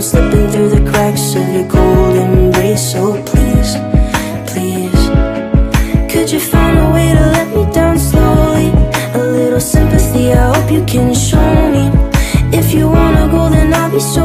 I'm slipping through the cracks of your cold embrace. So please, please, could you find a way to let me down slowly? A little sympathy, I hope you can show me. If you wanna go, then I'll be so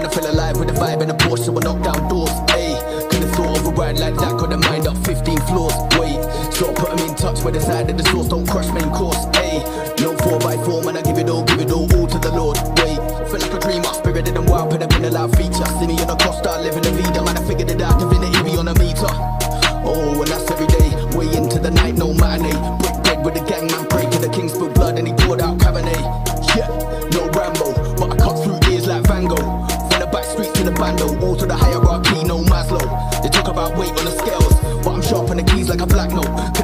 Man, I feel alive with the vibe and the Porsche, so I knock down doors. Ayy, could've thought of a ride like that, got the mind up 15 floors. Wait, so I put 'em in touch with the side of the source, don't crush main course. Ayy, no 4x4, man, I give it all, give it all, all to the Lord. Wait, feel like a dream, I spirited and wild, put up in a loud feature. See me on a Costa, living the vida, man, I figured it out, divinity be on a meter. Oh, and that's every day, way into the night, no matinee. Brick bread with the gang, man, to the king's blood, and he poured out Cabernet. Yeah, no Rambo, like a black note.